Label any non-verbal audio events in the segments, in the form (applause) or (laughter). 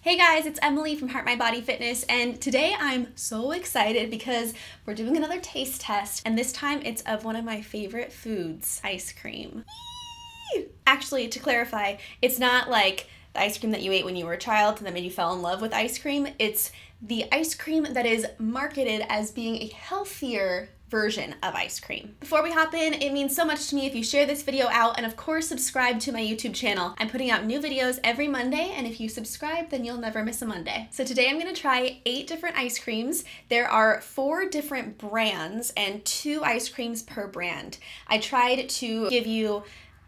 Hey guys, it's Emily from Heart My Body Fitness, and today I'm so excited because we're doing another taste test, and this time it's of one of my favorite foods ice cream. Actually, to clarify, it's not like the ice cream that you ate when you were a child and that made you fall in love with ice cream. It's the ice cream that is marketed as being a healthier version of ice cream. Before we hop in, it means so much to me if you share this video out and of course subscribe to my YouTube channel. I'm putting out new videos every Monday and if you subscribe then you'll never miss a Monday. So today I'm to try eight different ice creams. There are four different brands and two ice creams per brand. I tried to give you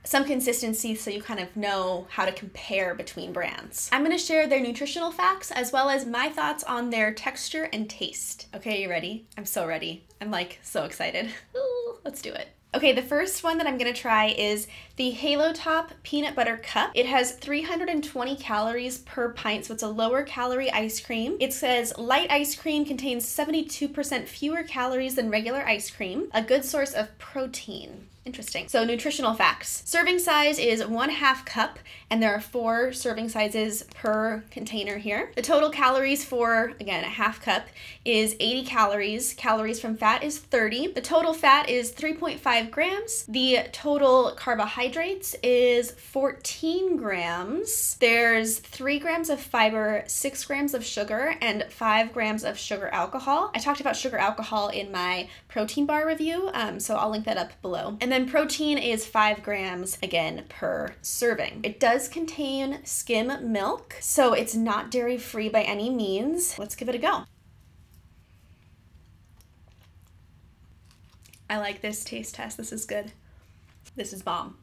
some consistency so you kind of know how to compare between brands. I'm gonna share their nutritional facts as well as my thoughts on their texture and taste. Okay, you ready? I'm so ready. I'm like so excited. (laughs) Ooh, let's do it. Okay, the first one that I'm gonna try is the Halo Top Peanut Butter Cup. It has 320 calories per pint, so it's a lower calorie ice cream. It says light ice cream contains 72% fewer calories than regular ice cream, a good source of protein. Interesting. So, nutritional facts. Serving size is one half cup, and there are four serving sizes per container here. The total calories for, again, a half cup is 80 calories. Calories from fat is 30. The total fat is 3.5 grams. The total carbohydrates is 14 grams. There's 3 grams of fiber, 6 grams of sugar, and 5 grams of sugar alcohol. I talked about sugar alcohol in my protein bar review, um, so I'll link that up below. And then then protein is five grams again per serving. It does contain skim milk, so it's not dairy free by any means. Let's give it a go. I like this taste test. This is good. This is bomb.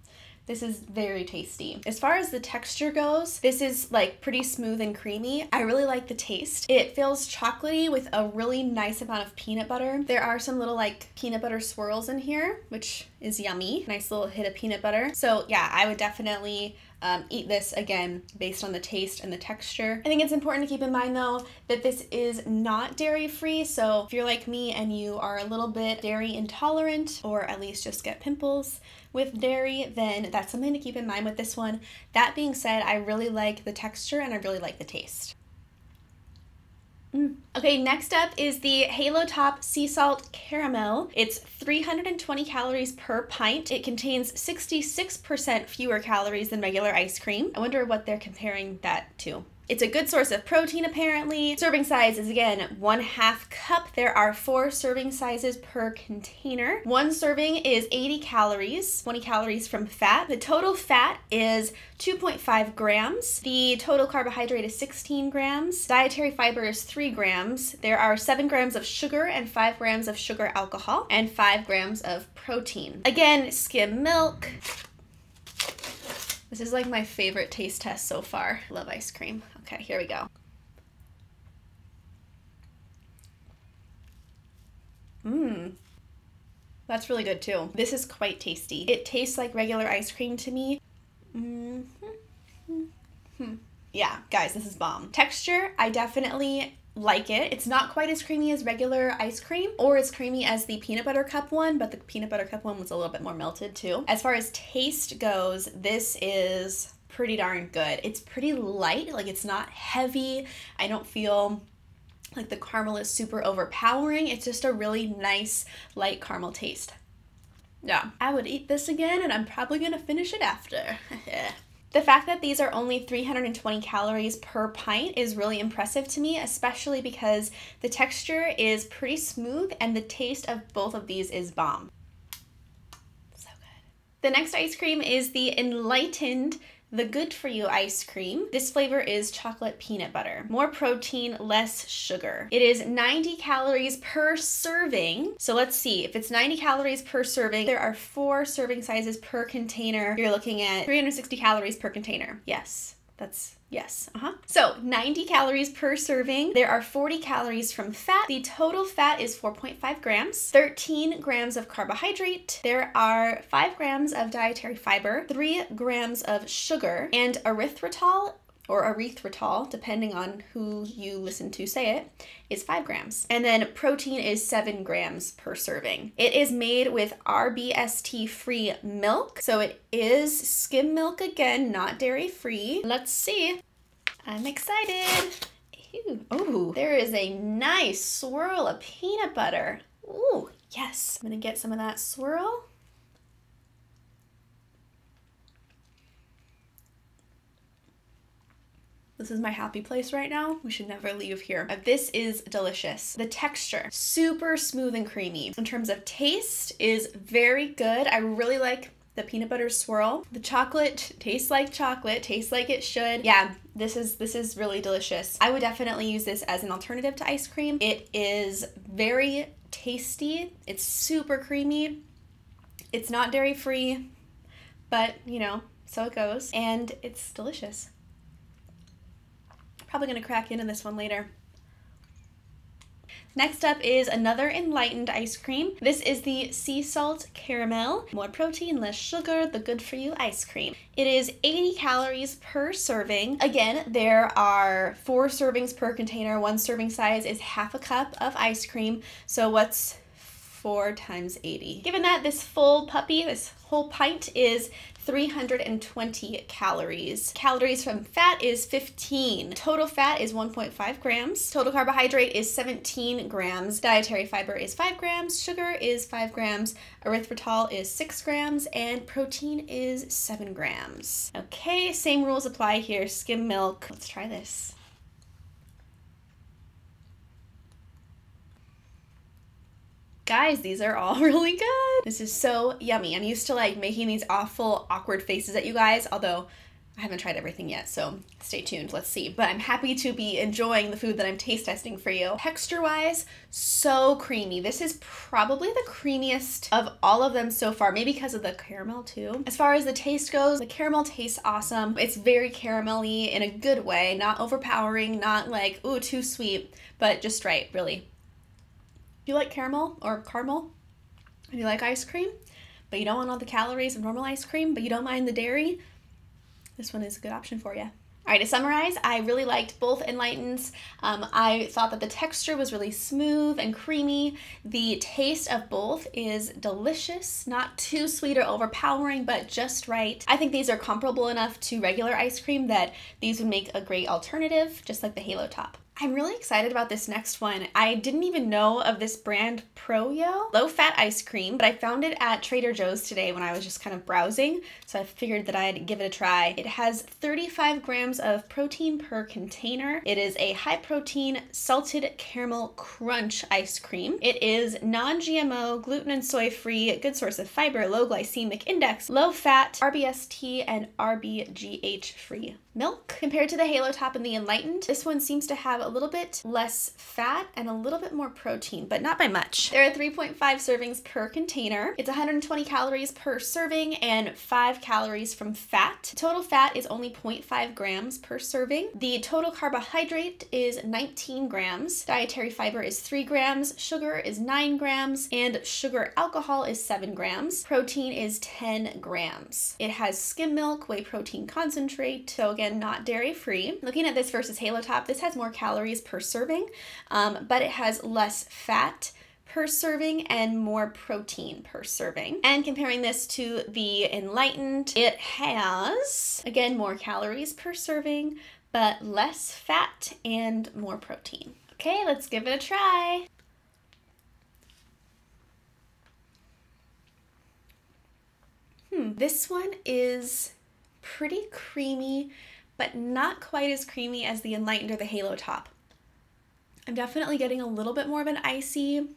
This is very tasty. As far as the texture goes, this is like pretty smooth and creamy. I really like the taste. It feels chocolatey with a really nice amount of peanut butter. There are some little like peanut butter swirls in here, which is yummy. Nice little hit of peanut butter. So yeah, I would definitely um, eat this again based on the taste and the texture. I think it's important to keep in mind though that this is not dairy free. So if you're like me and you are a little bit dairy intolerant or at least just get pimples, with dairy, then that's something to keep in mind with this one. That being said, I really like the texture and I really like the taste. Mm. Okay, next up is the Halo Top Sea Salt Caramel. It's 320 calories per pint. It contains 66% fewer calories than regular ice cream. I wonder what they're comparing that to. It's a good source of protein apparently. Serving size is again one half cup. There are four serving sizes per container. One serving is 80 calories, 20 calories from fat. The total fat is 2.5 grams. The total carbohydrate is 16 grams. Dietary fiber is 3 grams. There are 7 grams of sugar and 5 grams of sugar alcohol and 5 grams of protein. Again, skim milk, this is like my favorite taste test so far. Love ice cream. Okay, here we go. Mmm. That's really good too. This is quite tasty. It tastes like regular ice cream to me. Mm -hmm. Yeah, guys, this is bomb. Texture, I definitely like it. It's not quite as creamy as regular ice cream or as creamy as the peanut butter cup one, but the peanut butter cup one was a little bit more melted too. As far as taste goes, this is pretty darn good. It's pretty light, like it's not heavy. I don't feel like the caramel is super overpowering. It's just a really nice light caramel taste. Yeah, I would eat this again and I'm probably gonna finish it after. (laughs) The fact that these are only 320 calories per pint is really impressive to me, especially because the texture is pretty smooth and the taste of both of these is bomb. So good. The next ice cream is the Enlightened the Good For You ice cream. This flavor is chocolate peanut butter. More protein, less sugar. It is 90 calories per serving. So let's see, if it's 90 calories per serving, there are four serving sizes per container. You're looking at 360 calories per container. Yes, that's Yes, uh-huh. So 90 calories per serving. There are 40 calories from fat. The total fat is 4.5 grams, 13 grams of carbohydrate. There are 5 grams of dietary fiber, 3 grams of sugar, and erythritol or erythritol, depending on who you listen to say it, is 5 grams. And then protein is 7 grams per serving. It is made with RBST free milk. So it is skim milk again, not dairy free. Let's see. I'm excited. Oh, there is a nice swirl of peanut butter. Ooh, yes. I'm gonna get some of that swirl. This is my happy place right now. We should never leave here. Uh, this is delicious. The texture, super smooth and creamy. In terms of taste, is very good. I really like the peanut butter swirl. The chocolate tastes like chocolate, tastes like it should. Yeah, this is this is really delicious. I would definitely use this as an alternative to ice cream. It is very tasty. It's super creamy. It's not dairy free, but you know, so it goes. And it's delicious. Probably gonna crack into this one later. Next up is another enlightened ice cream. This is the sea salt caramel. More protein, less sugar, the good for you ice cream. It is 80 calories per serving. Again, there are four servings per container. One serving size is half a cup of ice cream. So what's 4 times 80. Given that this full puppy, this whole pint is 320 calories. Calories from fat is 15. Total fat is 1.5 grams. Total carbohydrate is 17 grams. Dietary fiber is 5 grams. Sugar is 5 grams. Erythritol is 6 grams. And protein is 7 grams. Okay, same rules apply here. Skim milk. Let's try this. Guys, these are all (laughs) really good. This is so yummy. I'm used to like making these awful, awkward faces at you guys, although I haven't tried everything yet, so stay tuned. Let's see. But I'm happy to be enjoying the food that I'm taste testing for you. Texture wise, so creamy. This is probably the creamiest of all of them so far, maybe because of the caramel too. As far as the taste goes, the caramel tastes awesome. It's very caramelly in a good way, not overpowering, not like, ooh, too sweet, but just right, really you like caramel or caramel and you like ice cream, but you don't want all the calories of normal ice cream, but you don't mind the dairy, this one is a good option for you. All right, to summarize, I really liked both Enlightens. Um, I thought that the texture was really smooth and creamy. The taste of both is delicious, not too sweet or overpowering, but just right. I think these are comparable enough to regular ice cream that these would make a great alternative, just like the Halo Top. I'm really excited about this next one. I didn't even know of this brand Proyo low fat ice cream, but I found it at Trader Joe's today when I was just kind of browsing, so I figured that I'd give it a try. It has 35 grams of protein per container. It is a high protein salted caramel crunch ice cream. It is non-GMO, gluten and soy free, good source of fiber, low glycemic index, low fat, RBST and RBGH free milk. Compared to the Halo Top and the Enlightened, this one seems to have a little bit less fat and a little bit more protein, but not by much. There are 3.5 servings per container. It's 120 calories per serving and 5 calories from fat. Total fat is only 0.5 grams per serving. The total carbohydrate is 19 grams. Dietary fiber is 3 grams. Sugar is 9 grams. And sugar alcohol is 7 grams. Protein is 10 grams. It has skim milk, whey protein concentrate, so again, again, not dairy free. Looking at this versus Halo Top, this has more calories per serving, um, but it has less fat per serving and more protein per serving. And comparing this to the Enlightened, it has, again, more calories per serving, but less fat and more protein. Okay, let's give it a try. Hmm, this one is pretty creamy but not quite as creamy as the Enlightened or the Halo Top. I'm definitely getting a little bit more of an icy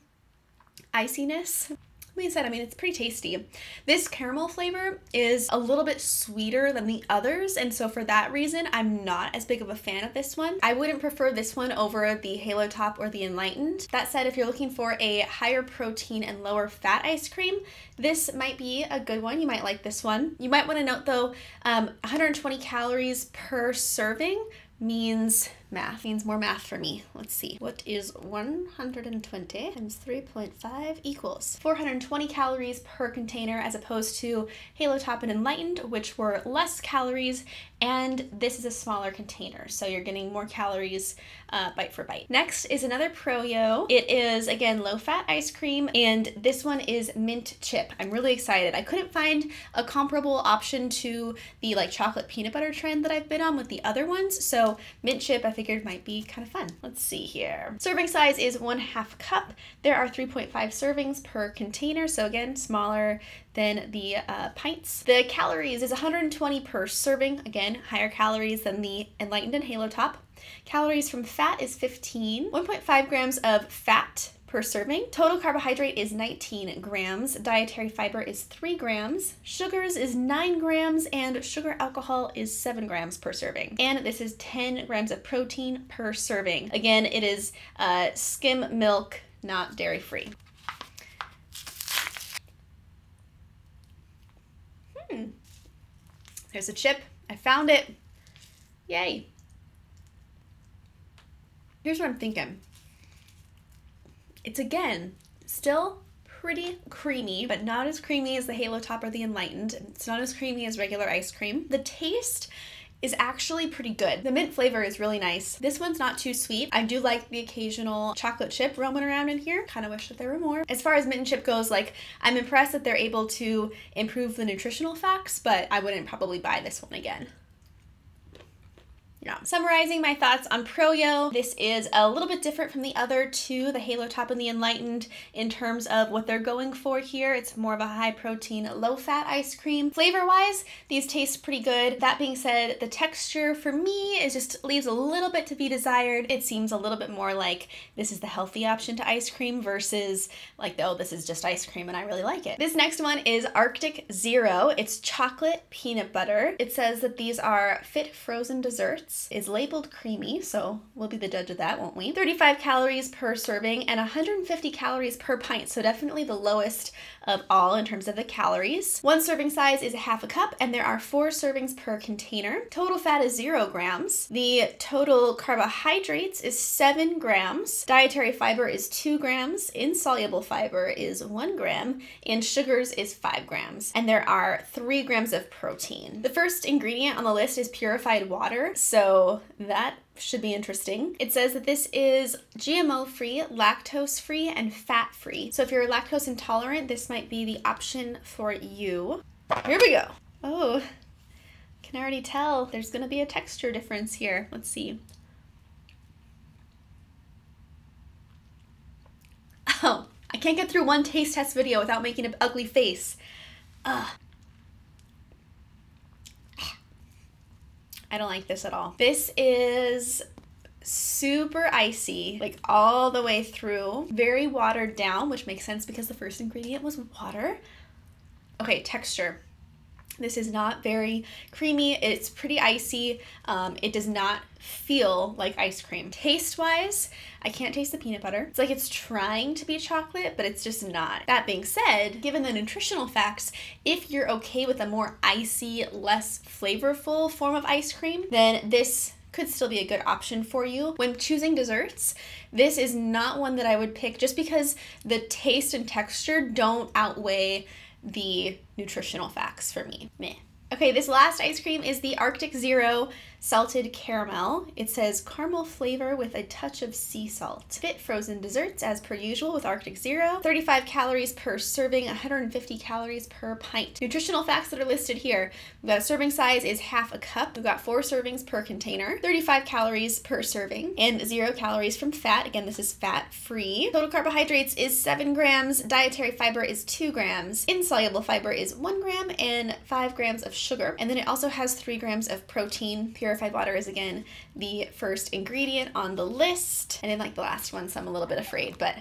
iciness being said, I mean, it's pretty tasty. This caramel flavor is a little bit sweeter than the others, and so for that reason, I'm not as big of a fan of this one. I wouldn't prefer this one over the Halo Top or the Enlightened. That said, if you're looking for a higher protein and lower fat ice cream, this might be a good one. You might like this one. You might want to note though, um, 120 calories per serving means math means more math for me. Let's see. What is 120 times 3.5 equals 420 calories per container as opposed to Halo Top and Enlightened, which were less calories, and this is a smaller container, so you're getting more calories uh, bite for bite. Next is another Proyo. It is, again, low-fat ice cream, and this one is mint chip. I'm really excited. I couldn't find a comparable option to the like chocolate peanut butter trend that I've been on with the other ones, so mint chip I figured might be kind of fun. Let's see here. Serving size is one half cup. There are 3.5 servings per container, so again, smaller than the uh, pints. The calories is 120 per serving, again, higher calories than the Enlightened and Halo Top. Calories from fat is 15, 1.5 grams of fat per serving. Total carbohydrate is 19 grams. Dietary fiber is 3 grams. Sugars is 9 grams, and sugar alcohol is 7 grams per serving. And this is 10 grams of protein per serving. Again, it is uh, skim milk, not dairy free. Hmm. There's a chip. I found it. Yay. Here's what I'm thinking. It's again still pretty creamy, but not as creamy as the Halo Top or the Enlightened. It's not as creamy as regular ice cream. The taste is actually pretty good. The mint flavor is really nice. This one's not too sweet. I do like the occasional chocolate chip roaming around in here. Kind of wish that there were more. As far as mint and chip goes, like I'm impressed that they're able to improve the nutritional facts, but I wouldn't probably buy this one again. Yeah. Summarizing my thoughts on Proyo, this is a little bit different from the other two, the Halo Top and the Enlightened, in terms of what they're going for here. It's more of a high protein, low fat ice cream. Flavor wise, these taste pretty good. That being said, the texture for me is just leaves a little bit to be desired. It seems a little bit more like this is the healthy option to ice cream versus like, oh, this is just ice cream and I really like it. This next one is Arctic Zero. It's chocolate peanut butter. It says that these are fit frozen desserts is labeled creamy, so we'll be the judge of that, won't we? 35 calories per serving and 150 calories per pint, so definitely the lowest of all in terms of the calories. One serving size is a half a cup, and there are four servings per container. Total fat is zero grams. The total carbohydrates is seven grams. Dietary fiber is two grams. Insoluble fiber is one gram, and sugars is five grams. And there are three grams of protein. The first ingredient on the list is purified water, so that should be interesting. It says that this is GMO free, lactose free, and fat free. So if you're lactose intolerant, this might be the option for you. Here we go. Oh, can I already tell there's gonna be a texture difference here. Let's see. Oh, I can't get through one taste test video without making an ugly face. Ugh. I don't like this at all. This is super icy, like all the way through. Very watered down, which makes sense because the first ingredient was water. Okay, texture. This is not very creamy. It's pretty icy. Um, it does not feel like ice cream. Taste wise, I can't taste the peanut butter. It's like it's trying to be chocolate, but it's just not. That being said, given the nutritional facts, if you're okay with a more icy, less flavorful form of ice cream, then this could still be a good option for you. When choosing desserts, this is not one that I would pick just because the taste and texture don't outweigh the nutritional facts for me. Meh. Okay, this last ice cream is the Arctic Zero salted caramel. It says caramel flavor with a touch of sea salt. Fit frozen desserts as per usual with Arctic Zero. 35 calories per serving, 150 calories per pint. Nutritional facts that are listed here. We've got serving size is half a cup. We've got four servings per container, 35 calories per serving, and zero calories from fat. Again, this is fat free. Total carbohydrates is seven grams. Dietary fiber is two grams. Insoluble fiber is one gram and five grams of sugar. And then it also has three grams of protein, pure purified water is again the first ingredient on the list. I didn't like the last one, so I'm a little bit afraid, but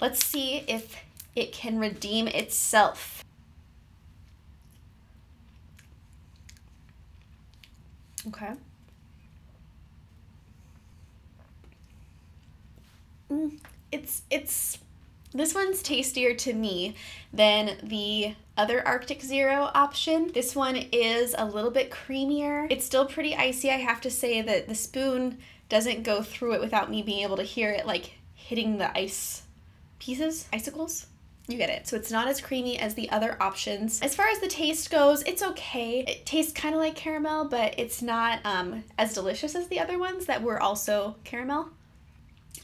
let's see if it can redeem itself. Okay. Mm, it's it's this one's tastier to me than the other Arctic Zero option. This one is a little bit creamier. It's still pretty icy. I have to say that the spoon doesn't go through it without me being able to hear it like hitting the ice pieces, icicles. You get it. So it's not as creamy as the other options. As far as the taste goes, it's okay. It tastes kind of like caramel, but it's not um, as delicious as the other ones that were also caramel.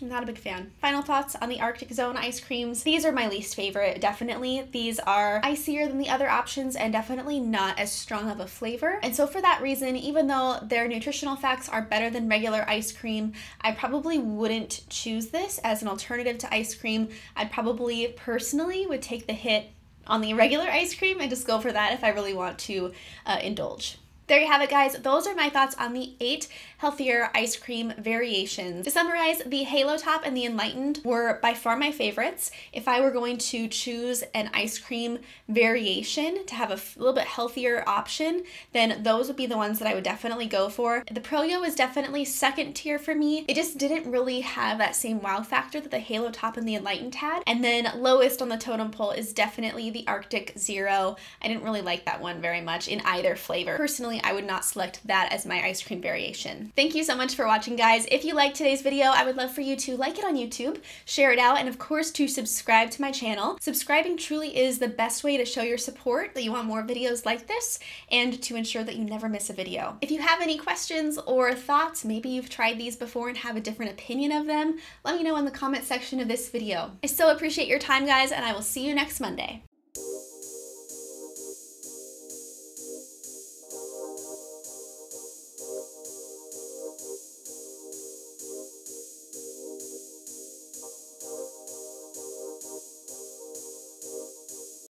I'm not a big fan. Final thoughts on the Arctic Zero ice creams. These are my least favorite, definitely. These are icier than the other options and definitely not as strong of a flavor. And so for that reason, even though their nutritional facts are better than regular ice cream, I probably wouldn't choose this as an alternative to ice cream. I probably personally would take the hit on the regular ice cream and just go for that if I really want to uh, indulge. There you have it, guys. Those are my thoughts on the eight healthier ice cream variations. To summarize, the Halo Top and the Enlightened were by far my favorites. If I were going to choose an ice cream variation to have a little bit healthier option, then those would be the ones that I would definitely go for. The Proyo is definitely second tier for me. It just didn't really have that same wow factor that the Halo Top and the Enlightened had. And then lowest on the totem pole is definitely the Arctic Zero. I didn't really like that one very much in either flavor. Personally, I would not select that as my ice cream variation. Thank you so much for watching, guys. If you liked today's video, I would love for you to like it on YouTube, share it out, and of course to subscribe to my channel. Subscribing truly is the best way to show your support that you want more videos like this and to ensure that you never miss a video. If you have any questions or thoughts, maybe you've tried these before and have a different opinion of them, let me know in the comment section of this video. I so appreciate your time, guys, and I will see you next Monday.